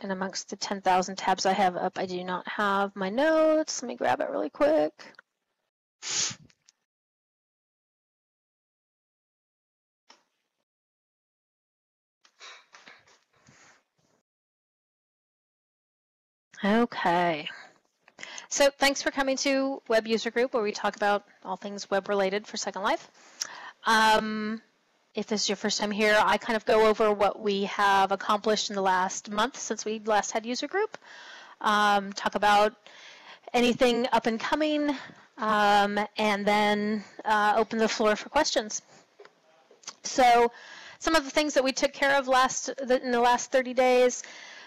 and amongst the 10,000 tabs I have up, I do not have my notes. Let me grab it really quick. Okay. So thanks for coming to Web User Group, where we talk about all things web related for Second Life. Um, if this is your first time here, I kind of go over what we have accomplished in the last month since we last had user group. Um, talk about anything up and coming, um, and then uh, open the floor for questions. So, some of the things that we took care of last in the last 30 days.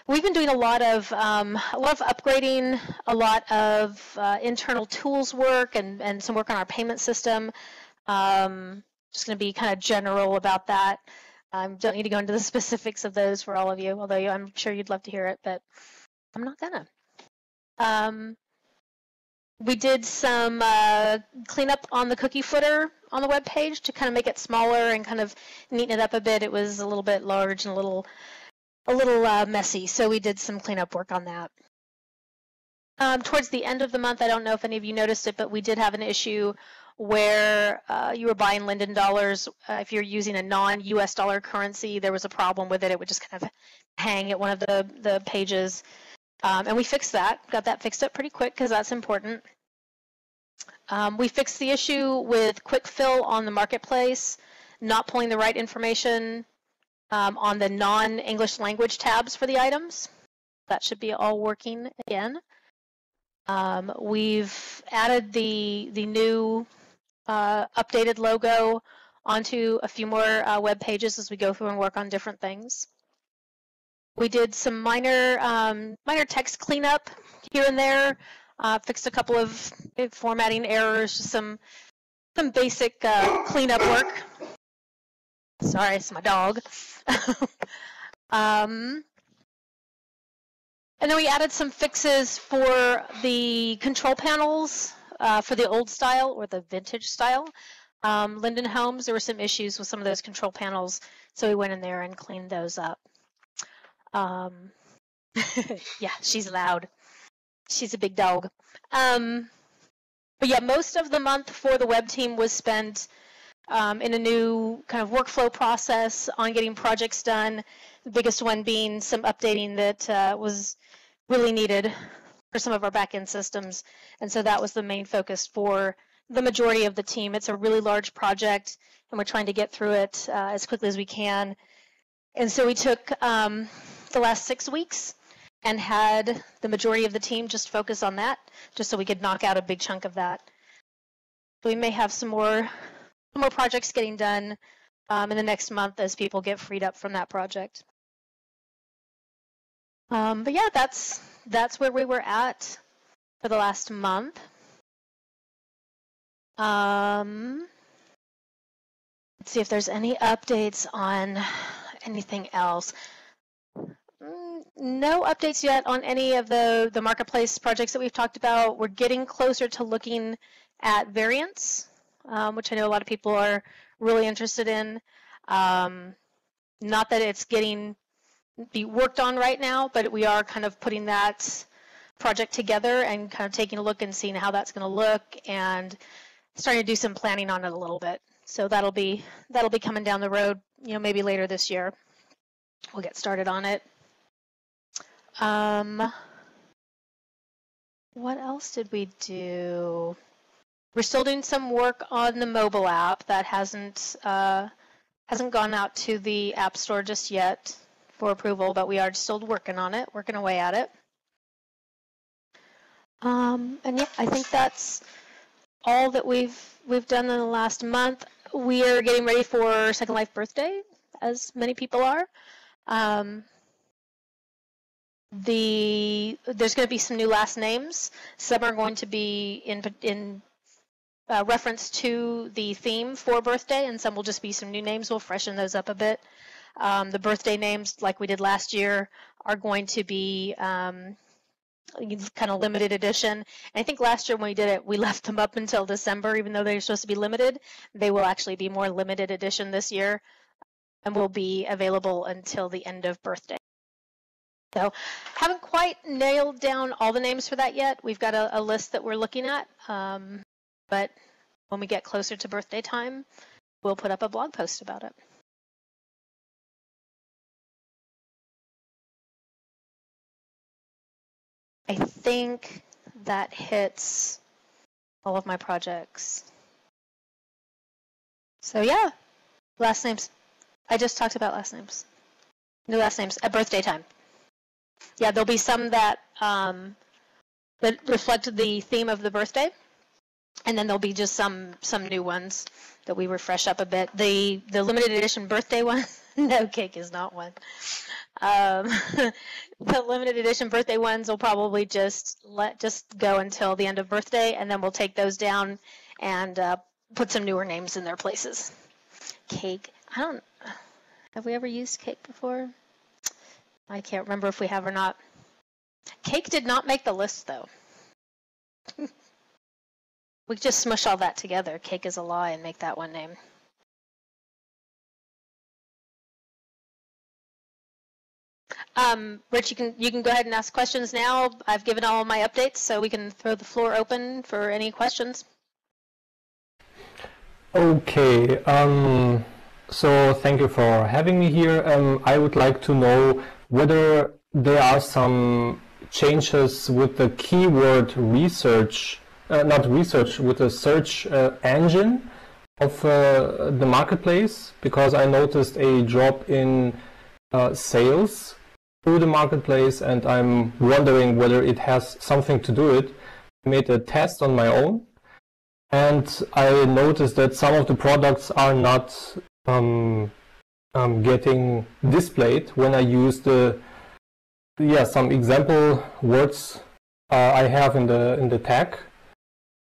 We've been doing a lot of um, a lot of upgrading, a lot of uh, internal tools work, and and some work on our payment system. Um, just going to be kind of general about that. I um, don't need to go into the specifics of those for all of you, although I'm sure you'd love to hear it, but I'm not gonna. Um, we did some uh, cleanup on the cookie footer on the web page to kind of make it smaller and kind of neaten it up a bit. It was a little bit large and a little a little uh, messy, so we did some cleanup work on that. Um, towards the end of the month, I don't know if any of you noticed it, but we did have an issue where uh, you were buying Linden dollars. Uh, if you're using a non-U.S. dollar currency, there was a problem with it. It would just kind of hang at one of the, the pages. Um, and we fixed that, got that fixed up pretty quick because that's important. Um, we fixed the issue with quick fill on the marketplace, not pulling the right information um, on the non-English language tabs for the items. That should be all working again. Um, we've added the the new uh, updated logo onto a few more uh, web pages as we go through and work on different things. We did some minor um, minor text cleanup here and there, uh, fixed a couple of formatting errors, just some some basic uh, cleanup work. Sorry, it's my dog. um, and then we added some fixes for the control panels uh, for the old style or the vintage style. Um, Linden Homes, there were some issues with some of those control panels, so we went in there and cleaned those up. Um, yeah, she's loud. She's a big dog. Um, but yeah, most of the month for the web team was spent um, in a new kind of workflow process on getting projects done. The biggest one being some updating that uh, was really needed for some of our backend systems. And so that was the main focus for the majority of the team. It's a really large project, and we're trying to get through it uh, as quickly as we can. And so we took um, the last six weeks and had the majority of the team just focus on that, just so we could knock out a big chunk of that. We may have some more, more projects getting done um, in the next month as people get freed up from that project. Um, but yeah, that's that's where we were at for the last month. Um, let's see if there's any updates on anything else. Mm, no updates yet on any of the, the marketplace projects that we've talked about. We're getting closer to looking at variants, um, which I know a lot of people are really interested in. Um, not that it's getting be worked on right now, but we are kind of putting that project together and kind of taking a look and seeing how that's going to look and starting to do some planning on it a little bit. So that'll be that'll be coming down the road, you know, maybe later this year. We'll get started on it. Um, what else did we do? We're still doing some work on the mobile app that hasn't uh, hasn't gone out to the App Store just yet for approval, but we are still working on it, working away at it. Um, and yeah, I think that's all that we've we've done in the last month. We are getting ready for Second Life birthday, as many people are. Um, the there's going to be some new last names. Some are going to be in in uh, reference to the theme for birthday, and some will just be some new names. We'll freshen those up a bit. Um, the birthday names, like we did last year, are going to be um, kind of limited edition. And I think last year when we did it, we left them up until December, even though they're supposed to be limited. They will actually be more limited edition this year and will be available until the end of birthday. So, haven't quite nailed down all the names for that yet. We've got a, a list that we're looking at, um, but when we get closer to birthday time, we'll put up a blog post about it. I think that hits all of my projects. So yeah, last names. I just talked about last names. New last names at birthday time. Yeah, there'll be some that um, that reflect the theme of the birthday, and then there'll be just some some new ones that we refresh up a bit. The the limited edition birthday one, no cake is not one. Um, the limited edition birthday ones will probably just let just go until the end of birthday, and then we'll take those down and uh, put some newer names in their places. Cake. I don't. Have we ever used cake before? I can't remember if we have or not. Cake did not make the list though. we just smush all that together. Cake is a lie and make that one name. Um, Rich, you can you can go ahead and ask questions now. I've given all my updates, so we can throw the floor open for any questions. Okay. Um, so thank you for having me here. Um, I would like to know whether there are some changes with the keyword research, uh, not research, with the search uh, engine of uh, the marketplace, because I noticed a drop in uh, sales through the marketplace and I'm wondering whether it has something to do it. I made a test on my own and I noticed that some of the products are not um, um, getting displayed. When I use the yeah some example words uh, I have in the in the tag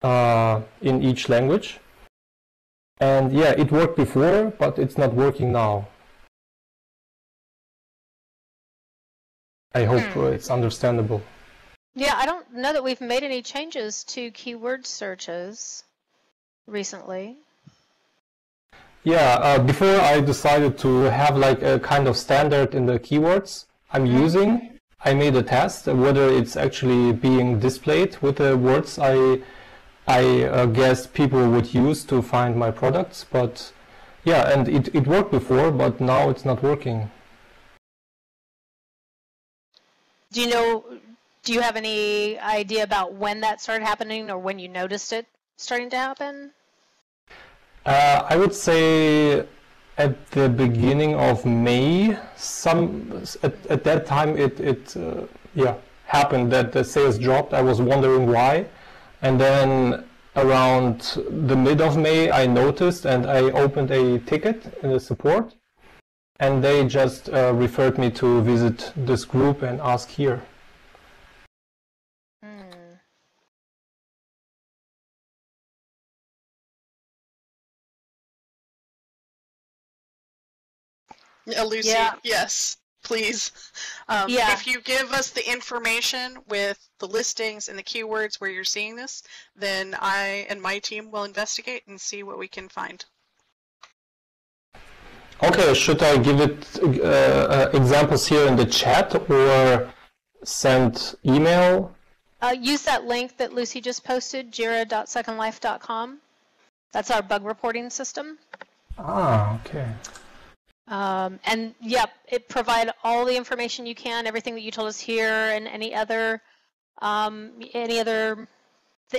uh, in each language. And yeah it worked before but it's not working now I hope hmm. it's understandable. Yeah, I don't know that we've made any changes to keyword searches recently. Yeah, uh, before I decided to have like a kind of standard in the keywords I'm mm-hmm. using, I made a test whether it's actually being displayed with the words I I uh, guess people would use to find my products. But yeah, and it, it worked before, but now it's not working. Do you know? Do you have any idea about when that started happening, or when you noticed it starting to happen? Uh, I would say at the beginning of May. Some at, at that time it it uh, yeah happened that the sales dropped. I was wondering why, and then around the mid of May I noticed and I opened a ticket in the support and they just uh, referred me to visit this group and ask here. Mm. Yeah, Lucy, yeah. yes, please. Um, yeah. If you give us the information with the listings and the keywords where you're seeing this, then I and my team will investigate and see what we can find. Okay, should I give it uh, uh, examples here in the chat or send email? Uh, use that link that Lucy just posted, jira.secondlife.com. That's our bug reporting system. Ah, okay. Um, and yep, it provide all the information you can, everything that you told us here, and any other, um, any other,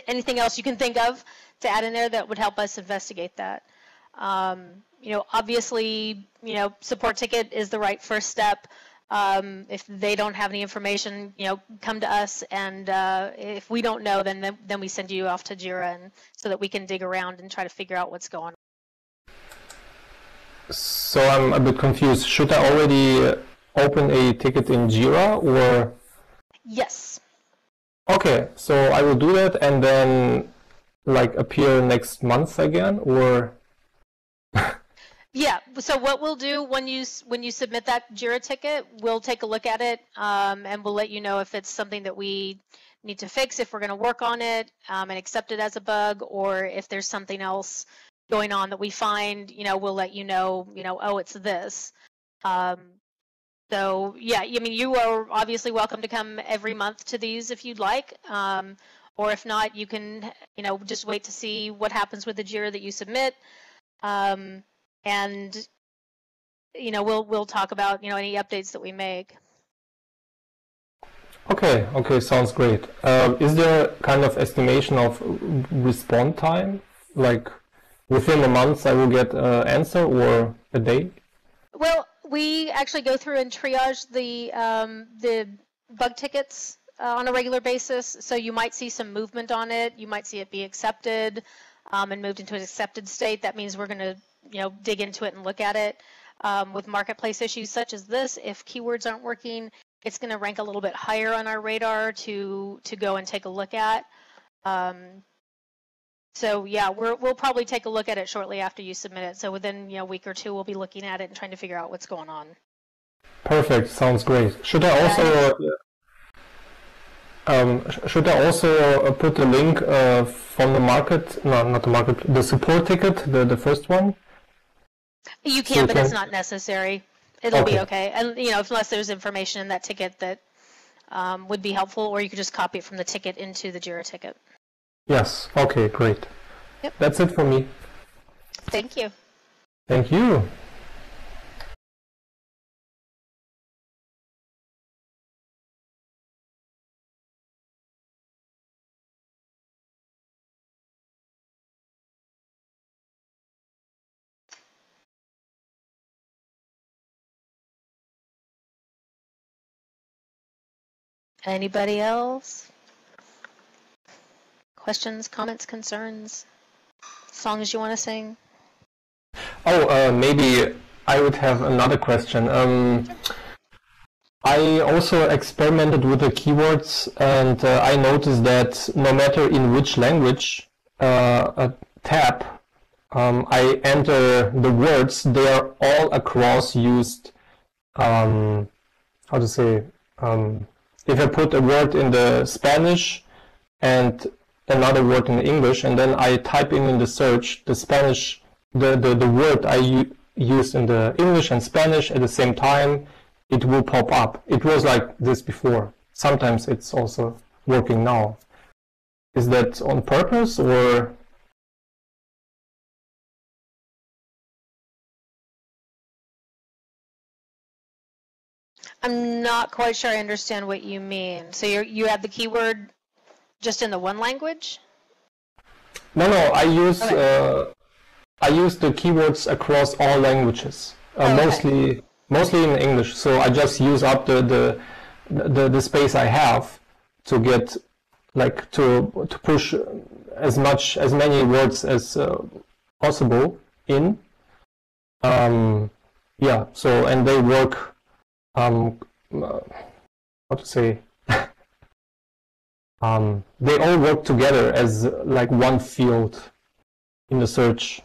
anything else you can think of to add in there that would help us investigate that. Um, you know, obviously, you know, support ticket is the right first step. Um, if they don't have any information, you know, come to us, and uh, if we don't know, then, then then we send you off to Jira, and so that we can dig around and try to figure out what's going on. So I'm a bit confused. Should I already open a ticket in Jira, or? Yes. Okay, so I will do that, and then like appear next month again, or? Yeah. So what we'll do when you when you submit that Jira ticket, we'll take a look at it um, and we'll let you know if it's something that we need to fix, if we're going to work on it um, and accept it as a bug, or if there's something else going on that we find. You know, we'll let you know. You know, oh, it's this. Um, So yeah, I mean, you are obviously welcome to come every month to these if you'd like. Um, or if not, you can, you know, just wait to see what happens with the JIRA that you submit. Um, and, you know, we'll, we'll talk about, you know, any updates that we make. Okay, okay, sounds great. Uh, is there kind of estimation of response time? Like within a month I will get an answer or a day? Well, we actually go through and triage the um, the bug tickets uh, on a regular basis. So you might see some movement on it. You might see it be accepted um, and moved into an accepted state. That means we're going to you know dig into it and look at it. Um, with marketplace issues such as this, if keywords aren't working, it's going to rank a little bit higher on our radar to to go and take a look at. Um, so yeah, we will probably take a look at it shortly after you submit it. So within you know, a week or two, we'll be looking at it and trying to figure out what's going on. Perfect. Sounds great. Should I also um, should I also uh, put a link uh, from the market? No, not the market. The support ticket, the the first one. You can, so but it's not necessary. It'll okay. be okay, and you know, unless there's information in that ticket that um, would be helpful, or you could just copy it from the ticket into the Jira ticket. Yes. Okay. Great. Yep. That's it for me. Thank you. Thank you. Anybody else? Questions, comments, concerns? Songs you want to sing? Oh, uh, maybe I would have another question. Um, I also experimented with the keywords and uh, I noticed that no matter in which language uh, a tab um, I enter the words, they are all across used, um, how to say, um, if I put a word in the Spanish and another word in the English, and then I type in in the search the Spanish, the, the, the word I used in the English and Spanish at the same time, it will pop up. It was like this before. Sometimes it's also working now. Is that on purpose or I'm not quite sure I understand what you mean. So you you have the keyword just in the one language? No, no. I use okay. uh, I use the keywords across all languages. Uh, okay. Mostly mostly in English. So I just use up the the the, the space I have to get like to to push as much as many words as uh, possible in. Um, yeah. So and they work um, uh, how to say, um, they all work together as like one field in the search.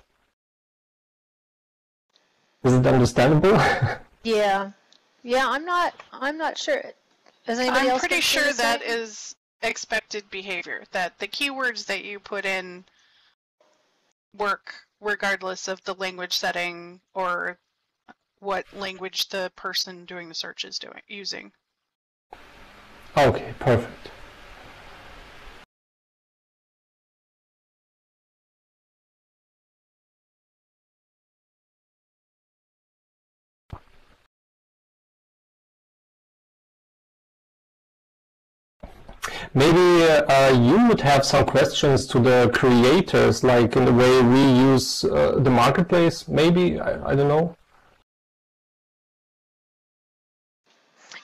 Is it understandable? yeah, yeah. I'm not. I'm not sure. Is anybody I'm pretty sure that is expected behavior. That the keywords that you put in work regardless of the language setting or what language the person doing the search is doing using. Okay, perfect. Maybe uh, you would have some questions to the creators, like in the way we use uh, the marketplace. Maybe I, I don't know.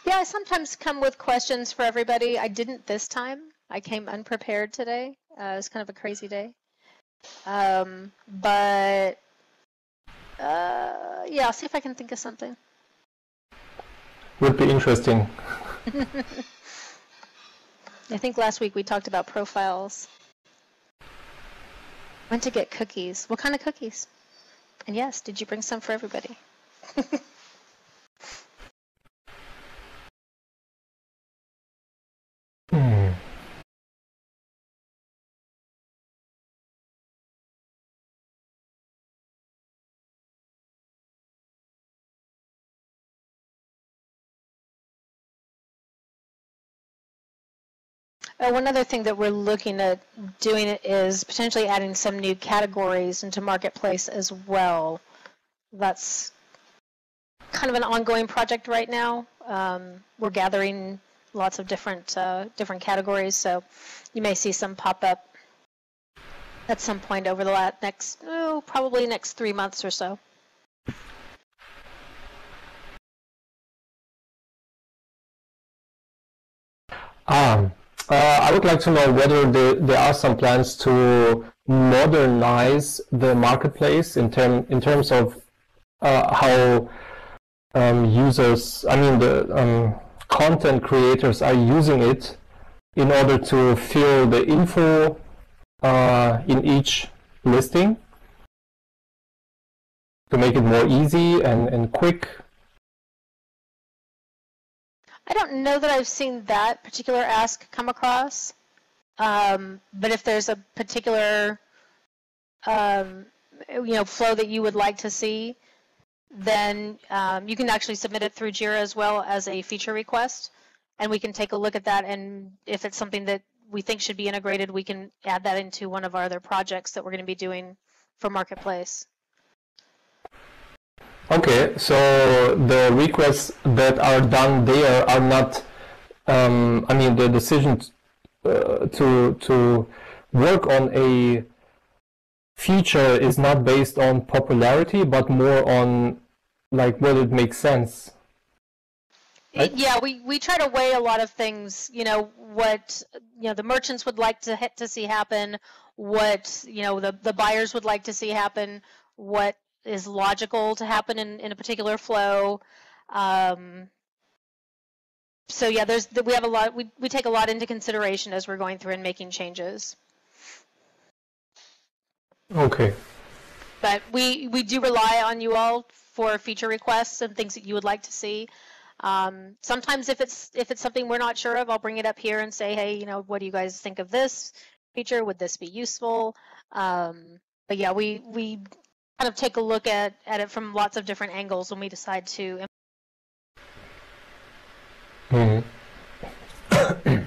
Yeah, I sometimes come with questions for everybody. I didn't this time. I came unprepared today. Uh, it was kind of a crazy day. Um, but uh, yeah, I'll see if I can think of something. Would be interesting. I think last week we talked about profiles. Went to get cookies. What kind of cookies? And yes, did you bring some for everybody? Uh, one other thing that we're looking at doing is potentially adding some new categories into Marketplace as well. That's kind of an ongoing project right now. Um, we're gathering lots of different uh, different categories, so you may see some pop up at some point over the next, oh, probably next three months or so. Um, uh, I would like to know whether there, there are some plans to modernize the marketplace in term in terms of uh, how um, users, I mean the um, content creators are using it in order to fill the info uh, in each listing to make it more easy and, and quick I don't know that I've seen that particular ask come across, um, but if there's a particular um, you know flow that you would like to see, then um, you can actually submit it through Jira as well as a feature request, and we can take a look at that. And if it's something that we think should be integrated, we can add that into one of our other projects that we're going to be doing for Marketplace. Okay, so the requests that are done there are not, um, I mean, the decision uh, to to work on a feature is not based on popularity, but more on like whether it makes sense. Right? Yeah, we, we try to weigh a lot of things. You know what you know the merchants would like to hit to see happen, what you know the the buyers would like to see happen, what is logical to happen in, in a particular flow. Um, so yeah, there's we have a lot. We we take a lot into consideration as we're going through and making changes. Okay. But we we do rely on you all for feature requests and things that you would like to see. Um, sometimes if it's if it's something we're not sure of, I'll bring it up here and say, hey, you know, what do you guys think of this feature? Would this be useful? Um, but yeah, we we kind of take a look at, at it from lots of different angles when we decide to. Hmm.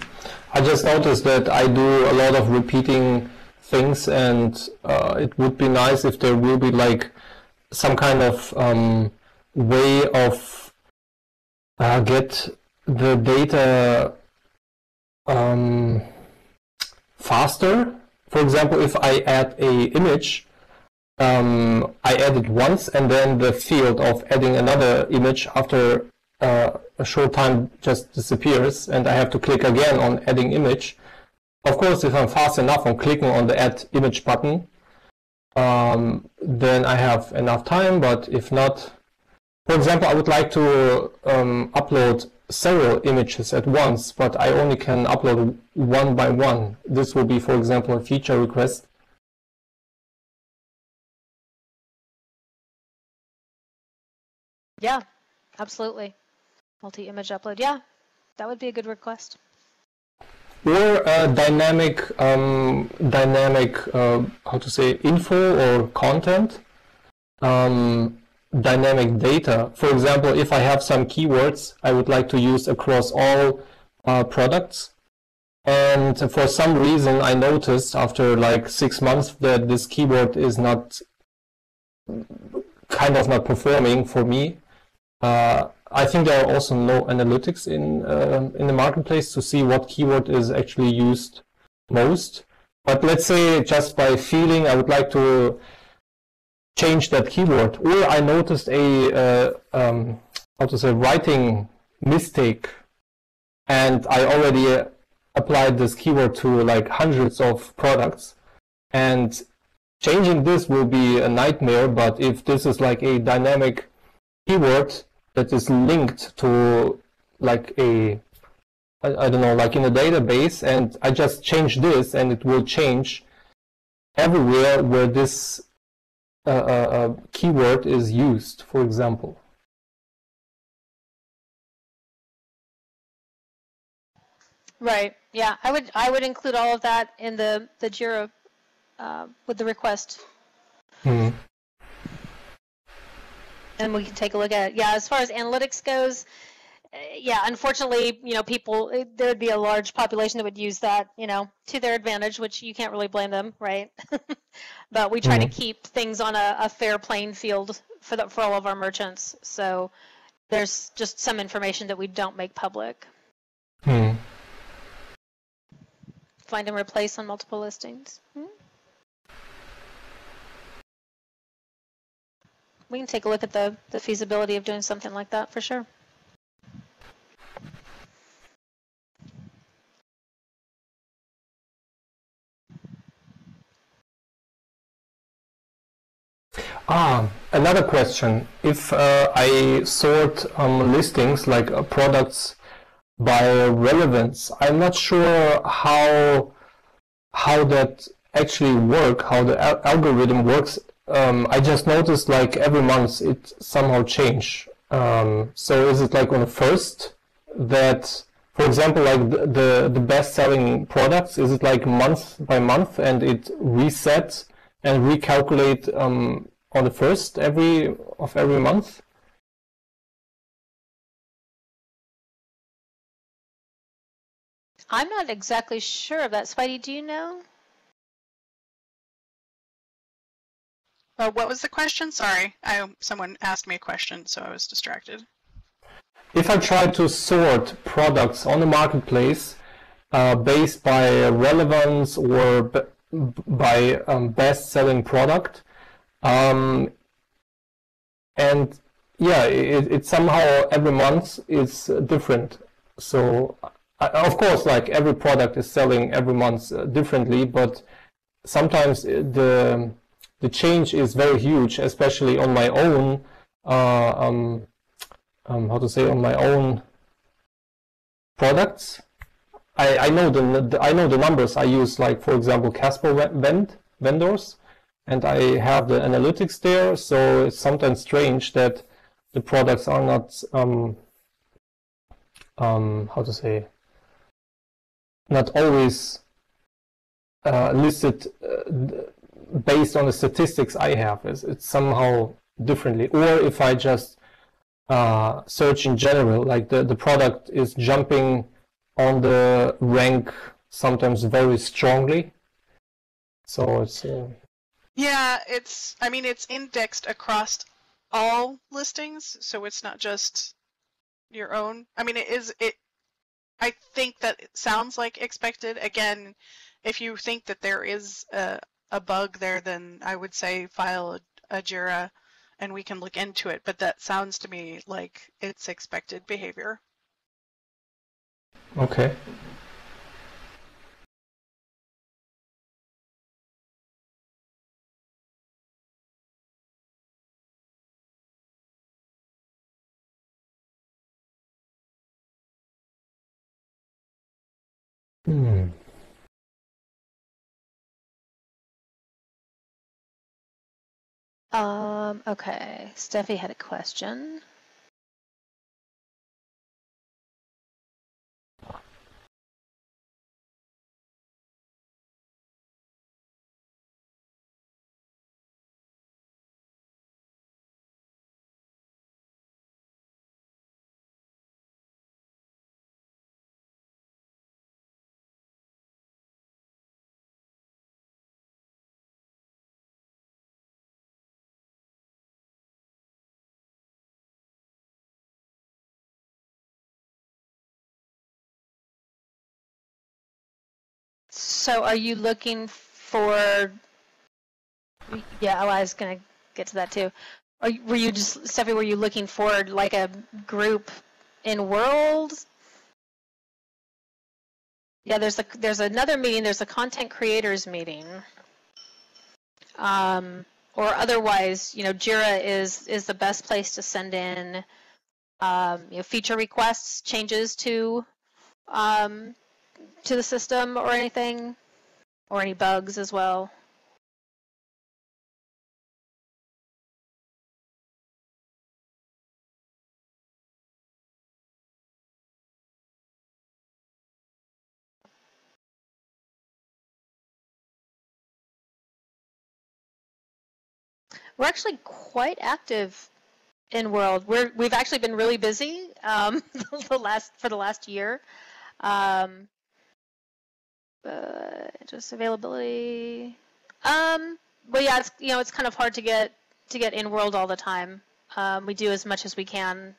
I just noticed that I do a lot of repeating things, and uh, it would be nice if there will be like some kind of um, way of uh, get the data um, faster. For example, if I add a image um, I add it once and then the field of adding another image after uh, a short time just disappears and I have to click again on adding image. Of course, if I'm fast enough on clicking on the add image button, um, then I have enough time, but if not, for example, I would like to um, upload several images at once, but I only can upload one by one. This will be, for example, a feature request. Yeah, absolutely. Multi-image upload. Yeah, that would be a good request. Or uh, dynamic, um, dynamic, uh, how to say, info or content, um, dynamic data. For example, if I have some keywords I would like to use across all uh, products, and for some reason I noticed after like six months that this keyword is not kind of not performing for me I think there are also no analytics in uh, in the marketplace to see what keyword is actually used most. But let's say just by feeling, I would like to change that keyword, or I noticed a uh, um, how to say writing mistake, and I already uh, applied this keyword to like hundreds of products, and changing this will be a nightmare. But if this is like a dynamic keyword that is linked to like a I, I don't know like in a database and I just change this and it will change everywhere where this uh, uh, uh, keyword is used for example. Right. Yeah I would I would include all of that in the the Jira uh, with the request. Mm-hmm and we can take a look at it. Yeah, as far as analytics goes, yeah, unfortunately, you know, people there'd be a large population that would use that, you know, to their advantage, which you can't really blame them, right? but we try mm-hmm. to keep things on a, a, fair playing field for the, for all of our merchants. So there's just some information that we don't make public. Hmm. Find and replace on multiple listings. Hmm? We can take a look at the, the feasibility of doing something like that for sure. Ah, another question. If uh, I sort um, listings like uh, products by relevance, I'm not sure how how that actually work, how the al algorithm works. Um, I just noticed like every month it somehow change. Um, so is it like on the first that, for example, like the, the, the best selling products, is it like month by month and it resets and recalculate um, on the first every of every month? I'm not exactly sure of that. Spidey, do you know? Uh, what was the question? Sorry, I someone asked me a question, so I was distracted. If I try to sort products on the marketplace uh, based by relevance or by um, best-selling product, um, and yeah, it, it, somehow every month is different. So uh, of course, like every product is selling every month uh, differently, but sometimes the the change is very huge, especially on my own. Uh, um, um, how to say on my own products. I, I know the, the, I know the numbers I use, like for example, CasperVend vendors, and I have the analytics there. So it's sometimes strange that the products are not um, um, how to say not always uh, listed uh, based on the statistics I have. It's, it's, somehow differently. Or if I just uh, search in general, like the, the product is jumping on the rank sometimes very strongly. So it's. Uh, yeah, it's. I mean, it's indexed across all listings, so it's not just your own. I mean, it is. It I think that sounds like expected. Again, if you think that there is a, a bug there, then I would say file a, a JIRA and we can look into it. But that sounds to me like it's expected behavior. Okay. Um, okay. Steffi had a question. So are you looking for? Yeah, oh, I was gonna get to that too. Are, were you just Steffi? Were you looking for like a group in World? Yeah, there's a there's another meeting. There's a content creators meeting. Um, or otherwise, you know, Jira is is the best place to send in, um, you know, feature requests, changes to um, to the system or anything? Or any bugs as well? We're actually quite active in world. We're we've actually been really busy um, the last for the last year. Um, uh, just availability. Um, well, yeah, it's you know it's kind of hard to get to get in world all the time. Um, we do as much as we can.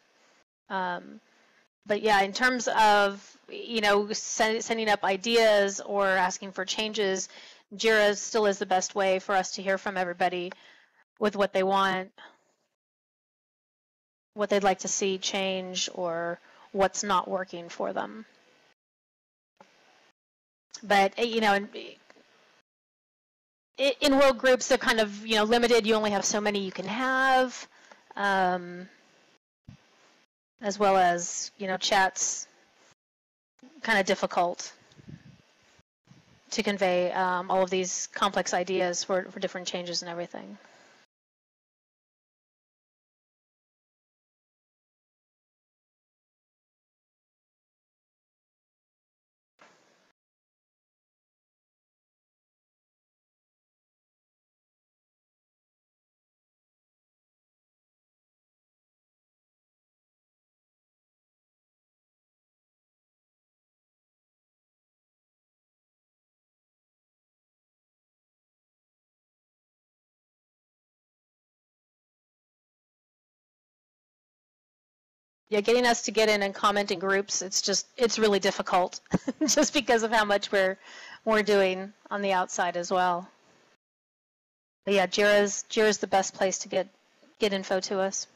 Um, but yeah, in terms of you know send, sending up ideas or asking for changes, Jira still is the best way for us to hear from everybody with what they want, what they'd like to see change, or what's not working for them. But you know, in, in world groups, they're kind of you know limited. You only have so many you can have. Um, as well as you know chats kind of difficult to convey um, all of these complex ideas for, for different changes and everything. Yeah, getting us to get in and comment in groups, it's just it's really difficult, just because of how much we're we're doing on the outside as well. But yeah, Jira's Jira's the best place to get get info to us.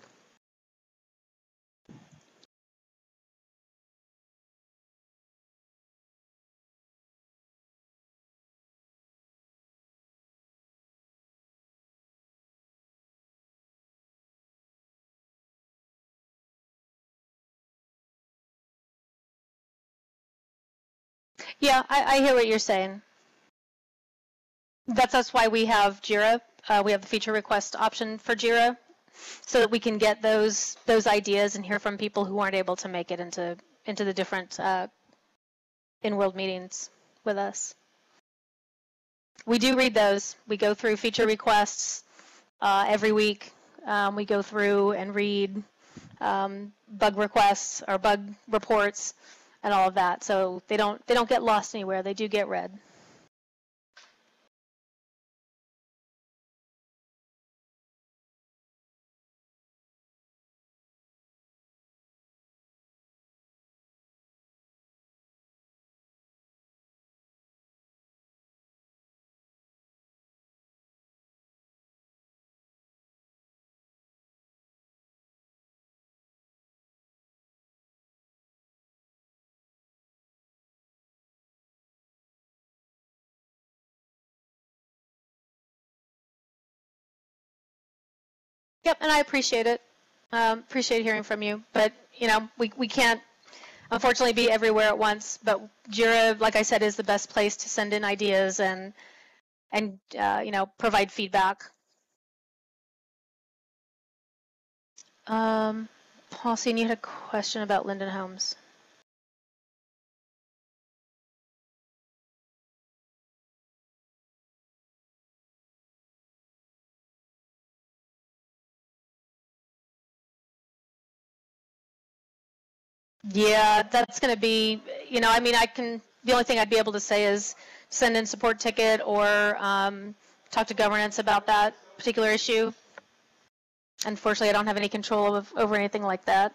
Yeah, I, I hear what you're saying. That's that's why we have Jira. Uh, we have the feature request option for Jira, so that we can get those those ideas and hear from people who aren't able to make it into into the different uh, in-world meetings with us. We do read those. We go through feature requests uh, every week. Um, we go through and read um, bug requests or bug reports and all of that. So they don't they don't get lost anywhere. They do get read. Yep, and I appreciate it. Um, appreciate hearing from you, but you know we we can't unfortunately be everywhere at once. But Jira, like I said, is the best place to send in ideas and and uh, you know provide feedback. Um, Pauline, you had a question about Linden Homes. Yeah, that's going to be, you know, I mean, I can, the only thing I'd be able to say is send in support ticket or um, talk to governance about that particular issue. Unfortunately, I don't have any control of, over anything like that.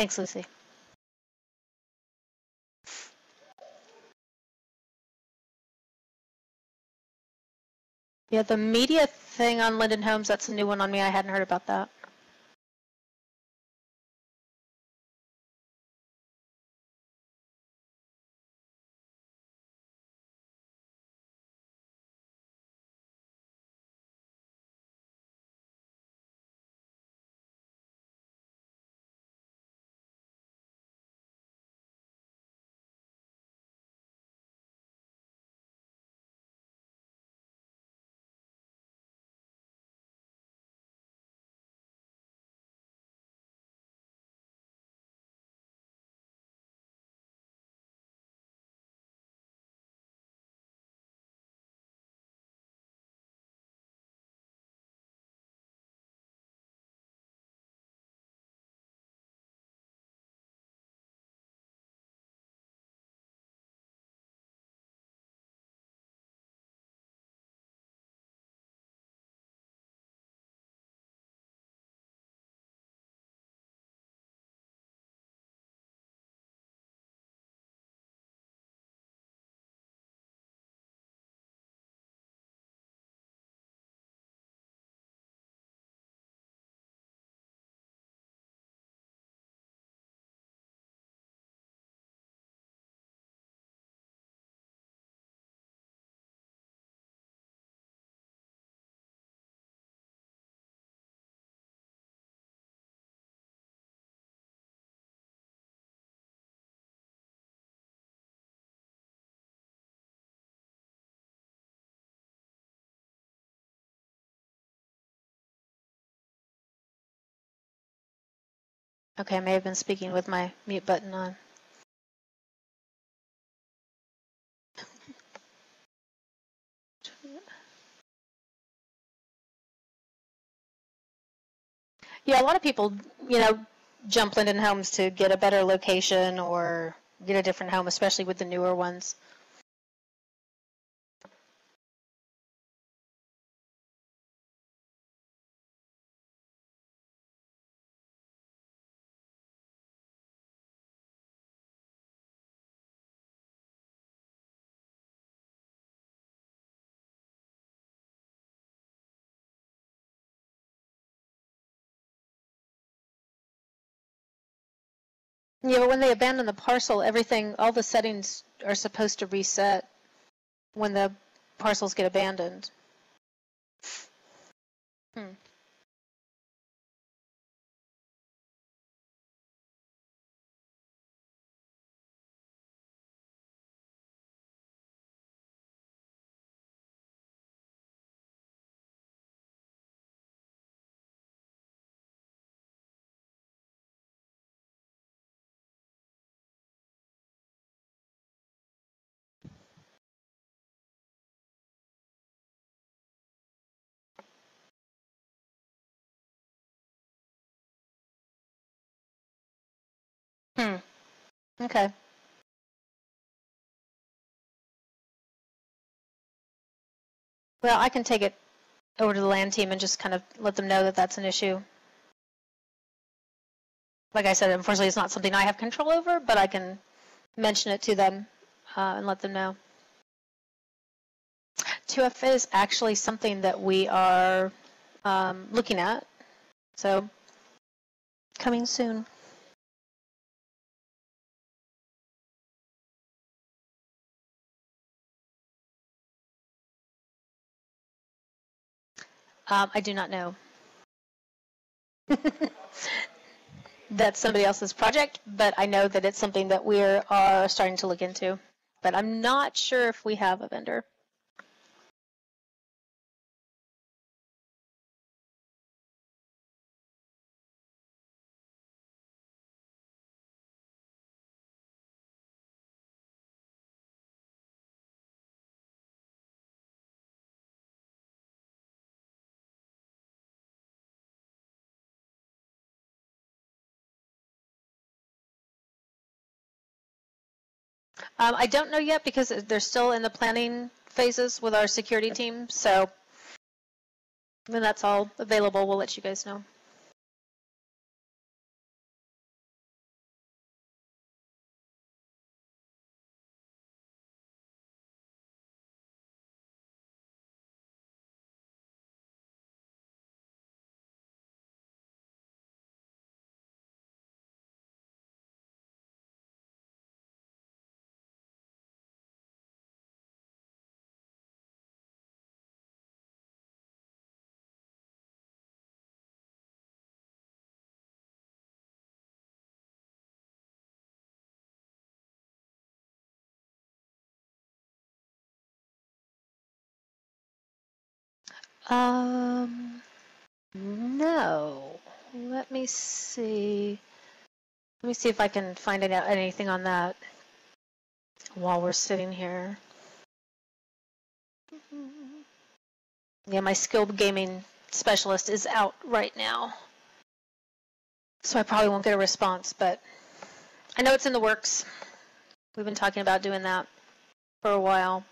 Thanks, Lucy. Yeah, the media thing on Linden Homes, that's a new one on me. I hadn't heard about that. Okay, I may have been speaking with my mute button on. Yeah, a lot of people, you know, jump Linden Homes to get a better location or get a different home, especially with the newer ones. Yeah, but when they abandon the parcel, everything, all the settings are supposed to reset when the parcels get abandoned. Hmm. Okay. Well, I can take it over to the land team and just kind of let them know that that's an issue. Like I said, unfortunately, it's not something I have control over, but I can mention it to them uh, and let them know. 2F is actually something that we are um, looking at, so coming soon. Um, I do not know. That's somebody else's project, but I know that it's something that we are starting to look into. But I'm not sure if we have a vendor. Um, I don't know yet because they're still in the planning phases with our security team. So when that's all available, we'll let you guys know. Um, no. Let me see. Let me see if I can find any, anything on that while we're sitting here. Yeah, my skilled gaming specialist is out right now. So I probably won't get a response, but I know it's in the works. We've been talking about doing that for a while.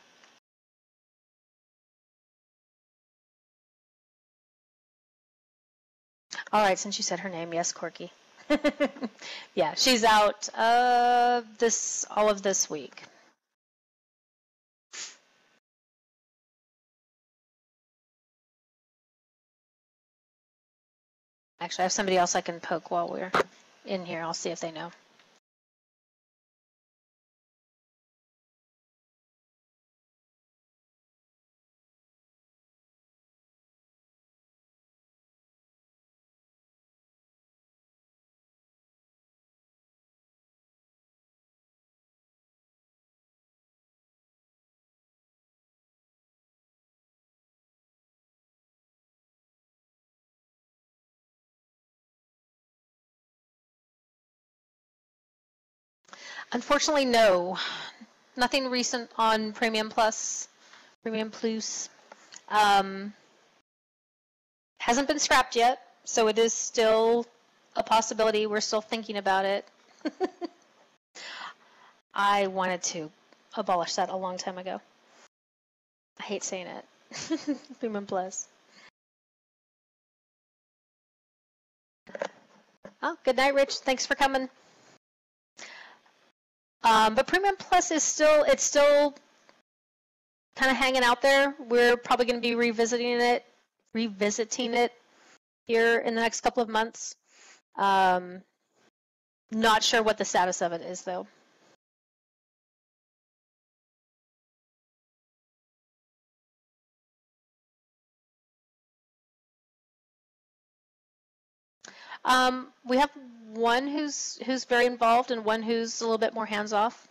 All right, since you said her name, yes, Corky. yeah, she's out uh, this all of this week. Actually, I have somebody else I can poke while we're in here. I'll see if they know. Unfortunately, no. Nothing recent on Premium Plus, Premium Plus. Um, hasn't been scrapped yet, so it is still a possibility. We're still thinking about it. I wanted to abolish that a long time ago. I hate saying it. Premium Plus. Oh, good night, Rich. Thanks for coming. Um, but Premium Plus is still it's still kind of hanging out there. We're probably going to be revisiting it, revisiting it here in the next couple of months. Um, not sure what the status of it is though. Um, we have one who's who's very involved and one who's a little bit more hands off.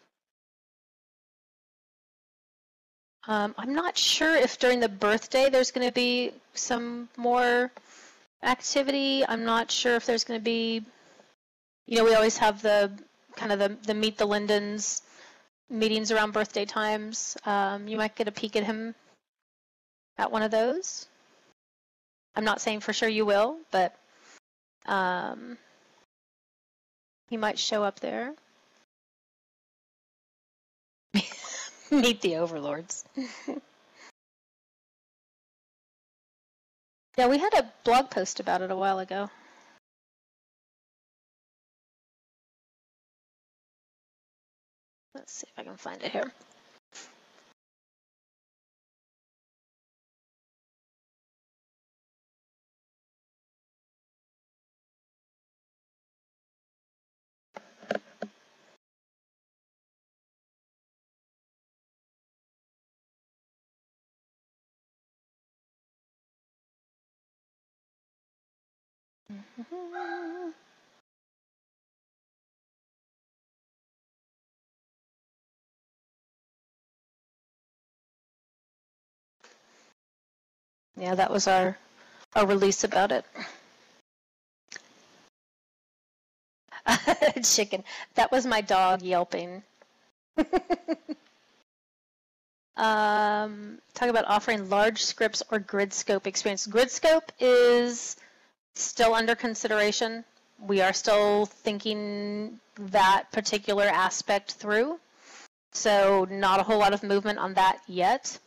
Um, I'm not sure if during the birthday there's going to be some more activity. I'm not sure if there's going to be, you know, we always have the kind of the, the meet the Lindens meetings around birthday times. Um, you might get a peek at him at one of those. I'm not saying for sure you will, but um, he might show up there. Meet the overlords. yeah, we had a blog post about it a while ago. Let's see if I can find it here. Yeah, that was our our release about it. Chicken. That was my dog yelping. um, talk about offering large scripts or grid scope experience. Grid scope is still under consideration. We are still thinking that particular aspect through. So not a whole lot of movement on that yet.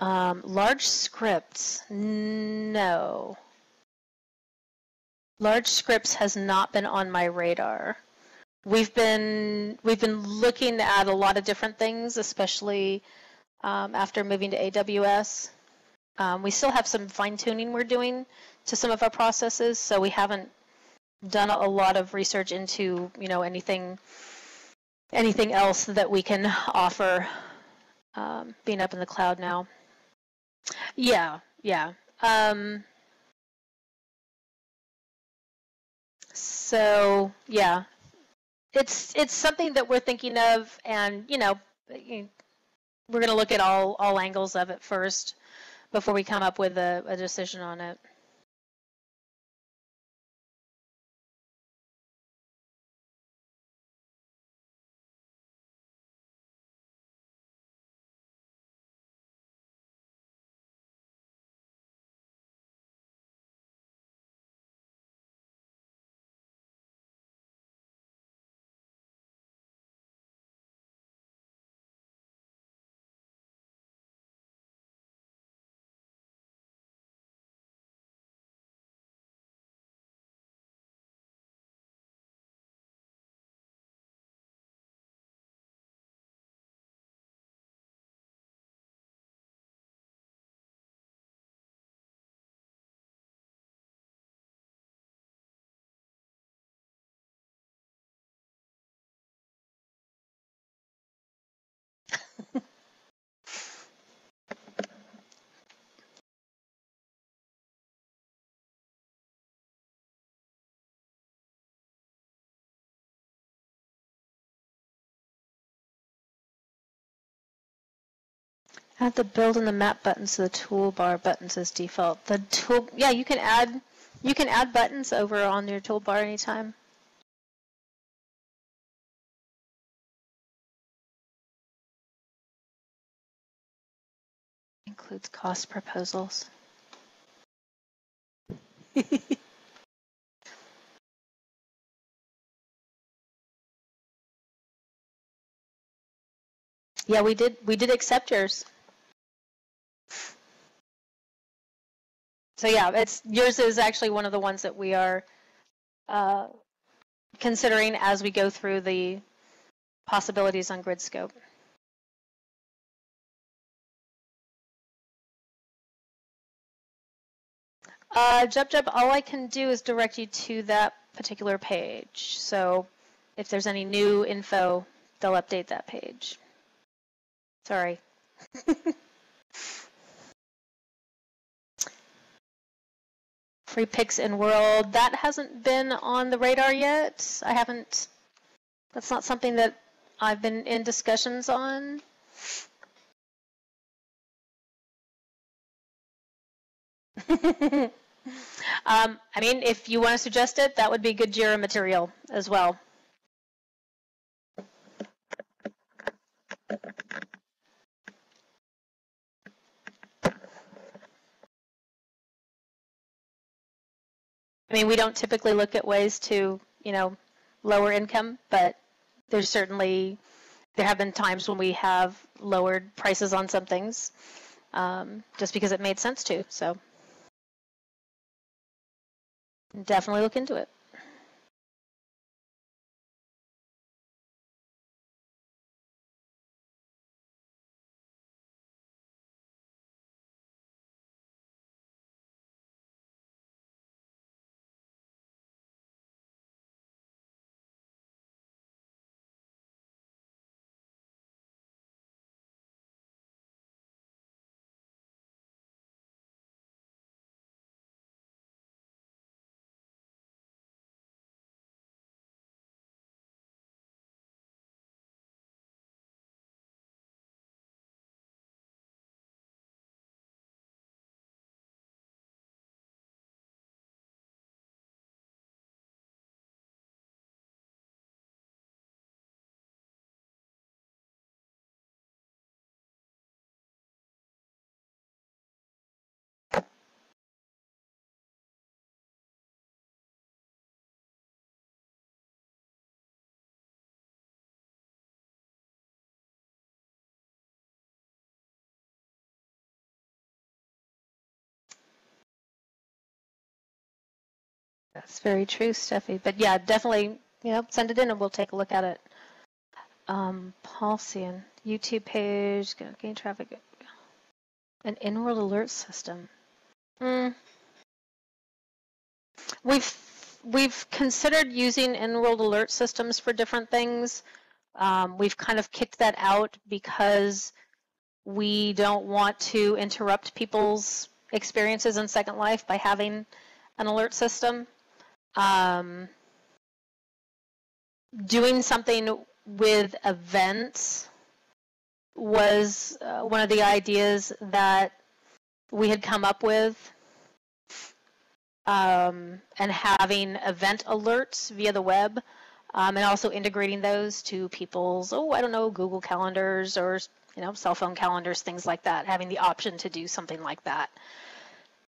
Um, large scripts, no. Large scripts has not been on my radar. We've been we've been looking at a lot of different things, especially um, after moving to AWS. Um, we still have some fine tuning we're doing to some of our processes, so we haven't done a lot of research into you know anything anything else that we can offer um, being up in the cloud now. Yeah, yeah. Um, so yeah, it's it's something that we're thinking of, and you know, we're going to look at all all angles of it first before we come up with a, a decision on it. Add the build and the map buttons to the toolbar buttons as default. The tool, yeah, you can add, you can add buttons over on your toolbar anytime. Includes cost proposals. yeah, we did, we did accept yours. So yeah, it's yours is actually one of the ones that we are uh, considering as we go through the possibilities on Gridscope. Uh, Jub Jub, all I can do is direct you to that particular page. So if there's any new info, they'll update that page. Sorry. Free picks in world. That hasn't been on the radar yet. I haven't, that's not something that I've been in discussions on. um, I mean, if you want to suggest it, that would be good JIRA material as well. I mean, we don't typically look at ways to, you know, lower income, but there's certainly, there have been times when we have lowered prices on some things um, just because it made sense to. So definitely look into it. That's very true, Steffi. But yeah, definitely, you know, send it in and we'll take a look at it. Um, Paulsian, YouTube page, gain traffic, an in-world alert system. Mm. We've we've considered using in-world alert systems for different things. Um, we've kind of kicked that out because we don't want to interrupt people's experiences in Second Life by having an alert system um, doing something with events was uh, one of the ideas that we had come up with um, and having event alerts via the web um, and also integrating those to people's oh i don't know google calendars or you know cell phone calendars things like that having the option to do something like that.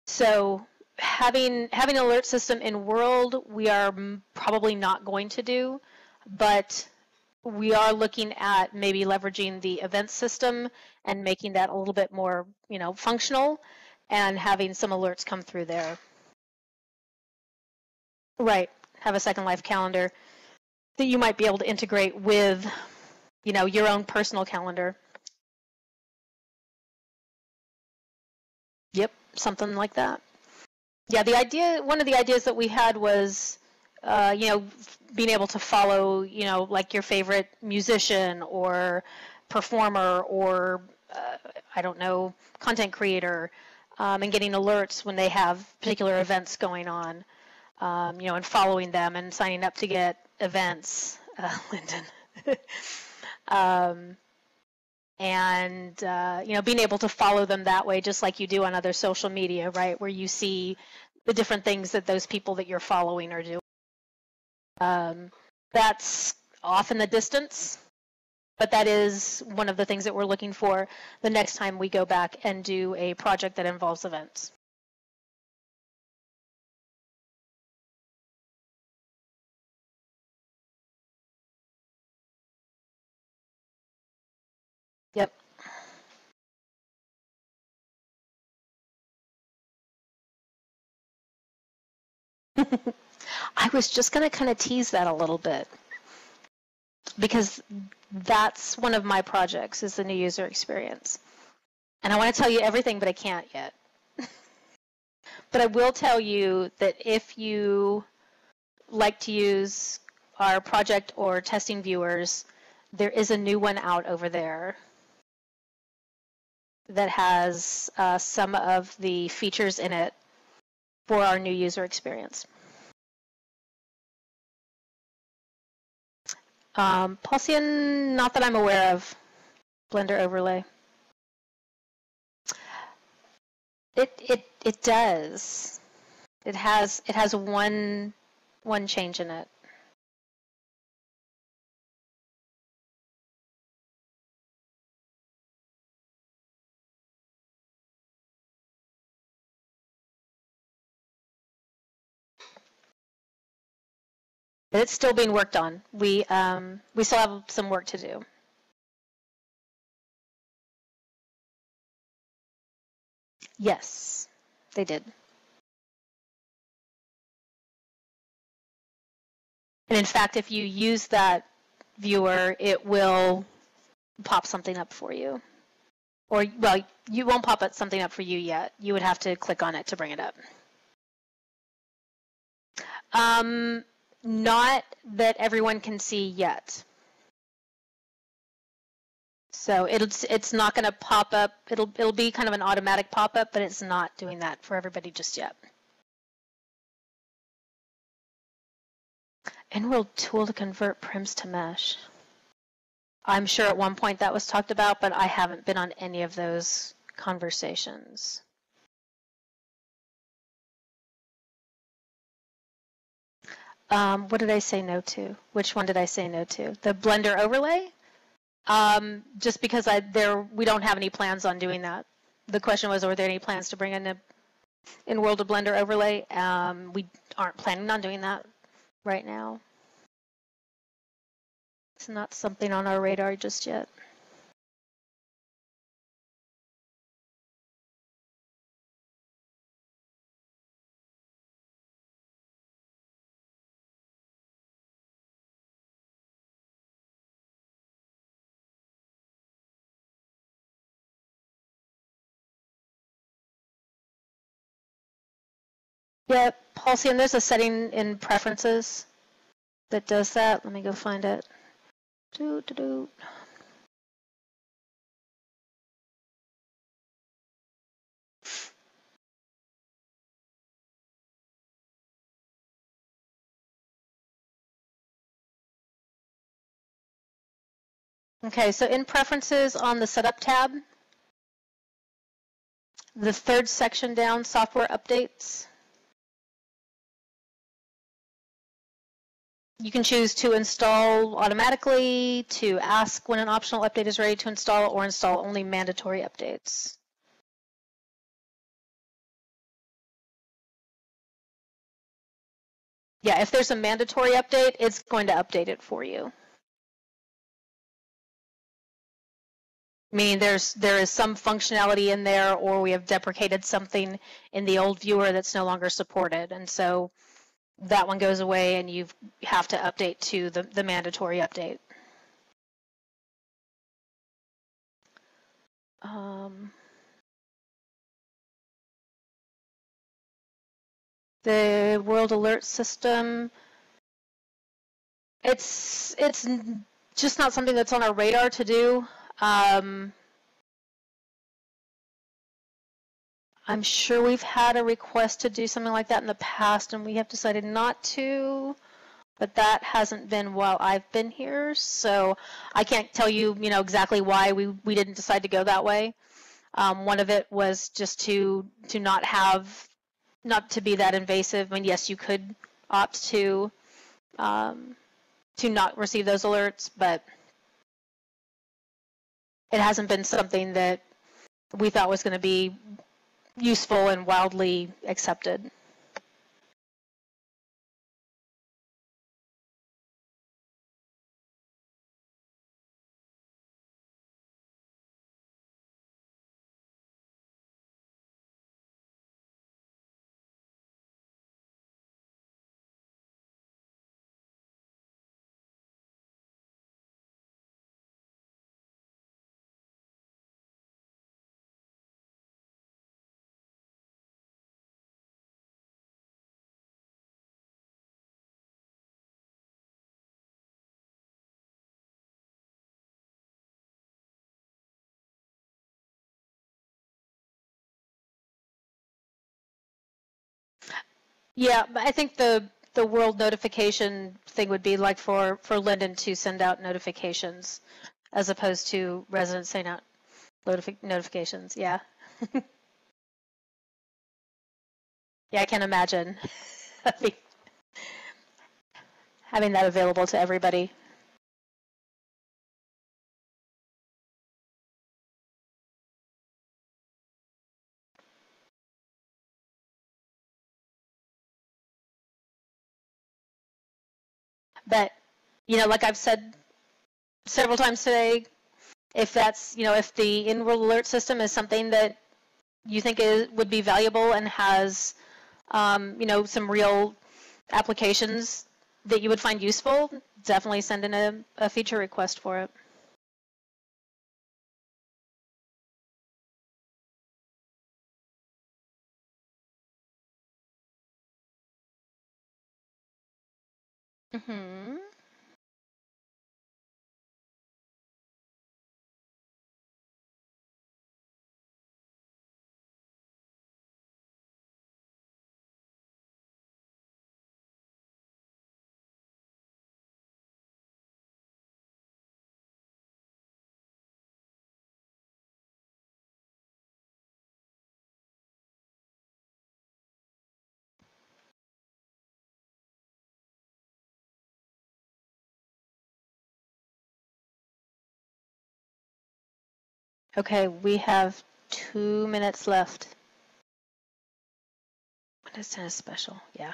So having having an alert system in world we are probably not going to do but we are looking at maybe leveraging the event system and making that a little bit more you know functional and having some alerts come through there. Right. Have a second life calendar that you might be able to integrate with you know your own personal calendar. Yep something like that yeah, the idea, one of the ideas that we had was, uh, you know, being able to follow, you know, like your favorite musician or performer or, uh, I don't know, content creator, um, and getting alerts when they have particular events going on, um, you know, and following them and signing up to get events, uh, Lyndon. um, and uh, you know being able to follow them that way just like you do on other social media right where you see the different things that those people that you're following are doing um, that's off in the distance but that is one of the things that we're looking for the next time we go back and do a project that involves events. I was just going to kind of tease that a little bit because that's one of my projects is the new user experience. And I want to tell you everything, but I can't yet. but I will tell you that if you like to use our project or testing viewers, there is a new one out over there that has uh, some of the features in it for our new user experience. Um, Pulsion, not that I'm aware of. Blender overlay. It it it does. It has it has one one change in it. It's still being worked on. We um, we still have some work to do. Yes, they did. And in fact, if you use that viewer, it will pop something up for you. Or, well, you won't pop up something up for you yet. You would have to click on it to bring it up. Um, not that everyone can see yet. So it's it's not going to pop up. It'll it'll be kind of an automatic pop up, but it's not doing that for everybody just yet. Inworld tool to convert prims to mesh. I'm sure at one point that was talked about, but I haven't been on any of those conversations. Um, what did I say no to? Which one did I say no to? The Blender overlay? Um, just because I there we don't have any plans on doing that. The question was, are there any plans to bring in a Inworld of Blender overlay? Um, we aren't planning on doing that right now. It's not something on our radar just yet. Yeah, Halcyon, there's a setting in preferences that does that. Let me go find it. Do, do, do. Okay, so in preferences on the setup tab, the third section down, software updates. You can choose to install automatically, to ask when an optional update is ready to install, or install only mandatory updates. Yeah, if there's a mandatory update, it's going to update it for you. Meaning there's there is some functionality in there, or we have deprecated something in the old viewer that's no longer supported, and so that one goes away and you have to update to the, the mandatory update. Um, the world alert system, it's, it's just not something that's on our radar to do. Um, I'm sure we've had a request to do something like that in the past and we have decided not to, but that hasn't been while I've been here. So I can't tell you, you know, exactly why we, we didn't decide to go that way. Um, one of it was just to to not have, not to be that invasive. I mean, yes, you could opt to um, to not receive those alerts, but it hasn't been something that we thought was going to be useful and wildly accepted. Yeah, I think the the world notification thing would be like for for Linden to send out notifications, as opposed to residents sending out notifi- notifications. Yeah. yeah, I can imagine having that available to everybody. But, you know, like I've said several times today, if that's, you know, if the in-world alert system is something that you think is, would be valuable and has, um, you know, some real applications that you would find useful, definitely send in a, a feature request for it. Mm-hmm. Okay, we have two minutes left. What is tennis special? Yeah.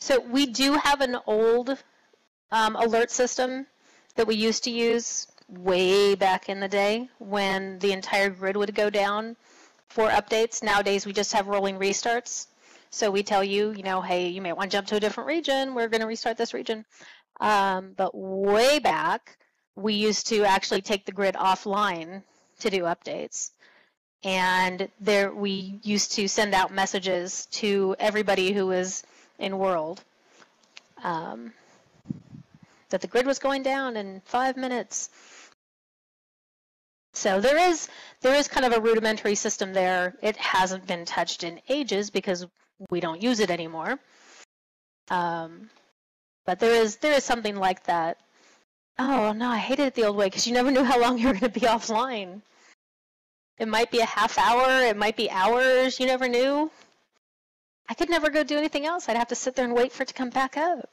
So we do have an old um, alert system that we used to use way back in the day when the entire grid would go down for updates. Nowadays, we just have rolling restarts. So we tell you, you know, hey, you may want to jump to a different region. We're going to restart this region. Um, but way back, we used to actually take the grid offline to do updates. And there, we used to send out messages to everybody who was in world. Um, that the grid was going down in five minutes. So there is there is kind of a rudimentary system there. It hasn't been touched in ages because we don't use it anymore. Um, but there is there is something like that. Oh no, I hated it the old way because you never knew how long you were going to be offline. It might be a half hour, it might be hours. You never knew. I could never go do anything else. I'd have to sit there and wait for it to come back up.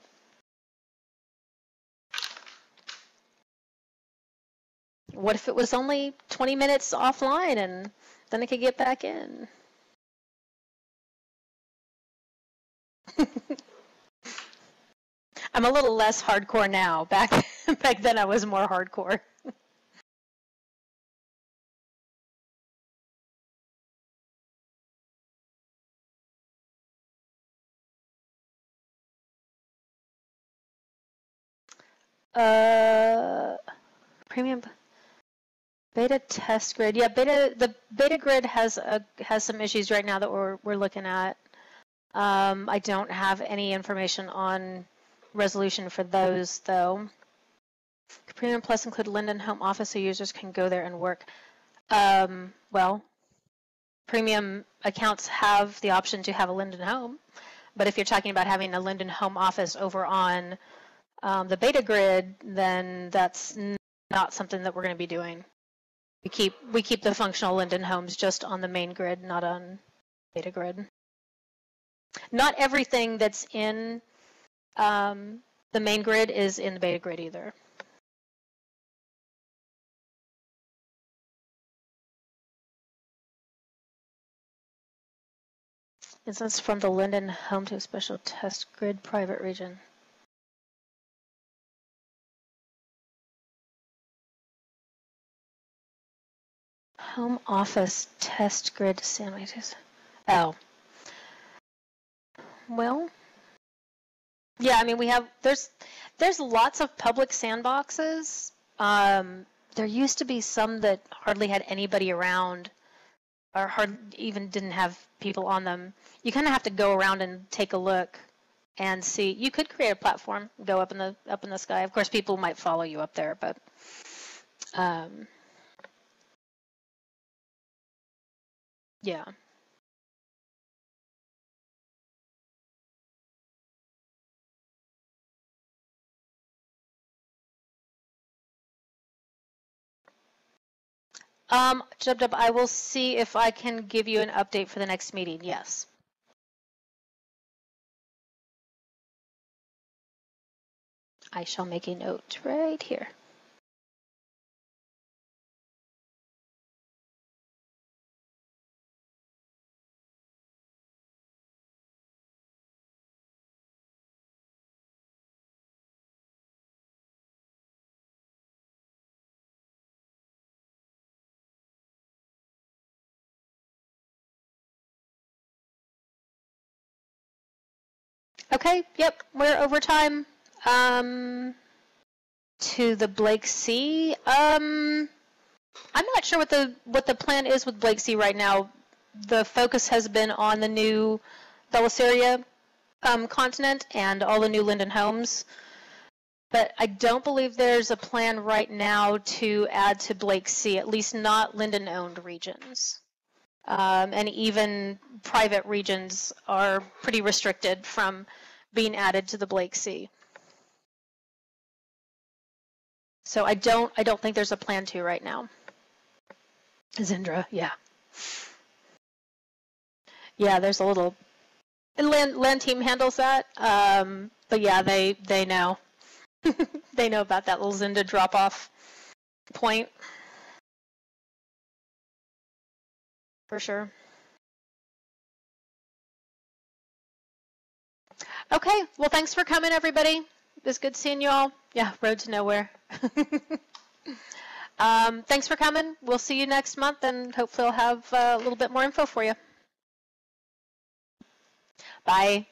What if it was only 20 minutes offline and then I could get back in? I'm a little less hardcore now. Back back then I was more hardcore. uh premium Beta test grid. Yeah, beta the beta grid has a has some issues right now that we're we're looking at. Um, I don't have any information on resolution for those though. Premium Plus include Linden Home Office so users can go there and work. Um, well, premium accounts have the option to have a Linden Home, but if you're talking about having a Linden Home Office over on um, the beta grid, then that's not something that we're going to be doing. We keep we keep the functional Linden homes just on the main grid, not on beta grid. Not everything that's in um, the main grid is in the beta grid either. Instance from the Linden home to special test grid private region. Home office test grid sandwiches. Oh. Well, yeah, I mean we have there's there's lots of public sandboxes. Um, there used to be some that hardly had anybody around, or hard even didn't have people on them. You kind of have to go around and take a look and see. You could create a platform, go up in the up in the sky. Of course, people might follow you up there, but um, Yeah. Um, Jub, I will see if I can give you an update for the next meeting. Yes. I shall make a note right here. Okay, yep, we're over time. Um, to the Blake Sea. Um, I'm not sure what the what the plan is with Blake Sea right now. The focus has been on the new Bellisseria um, continent and all the new Linden homes. But I don't believe there's a plan right now to add to Blake Sea, at least not Linden owned regions. Um, and even private regions are pretty restricted from being added to the Blake Sea. So I don't I don't think there's a plan to right now. Zindra, yeah. Yeah, there's a little and land land team handles that. Um, but yeah, they they know. they know about that little Zindra drop off point. For sure. Okay, well, thanks for coming, everybody. It was good seeing you all. Yeah, road to nowhere. um, thanks for coming. We'll see you next month, and hopefully I'll have uh, a little bit more info for you. Bye.